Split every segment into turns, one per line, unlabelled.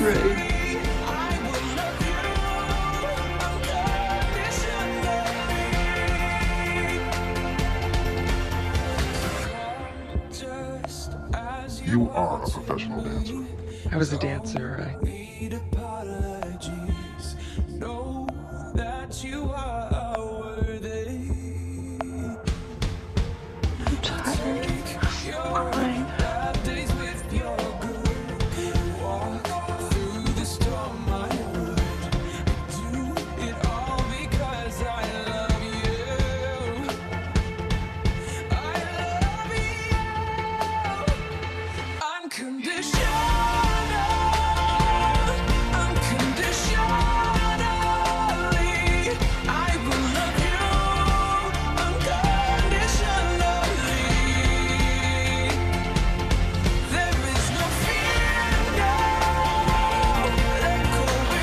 You are a professional dancer.
I was a dancer. I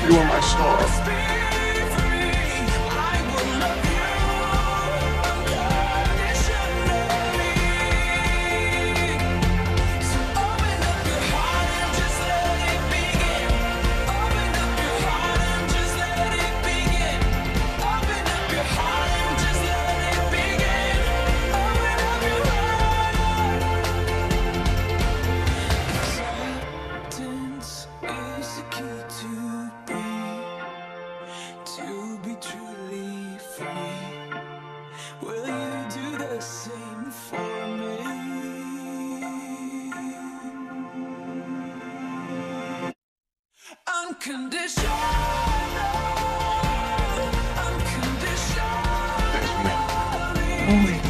You are
my star.
Unconditional. Unconditional.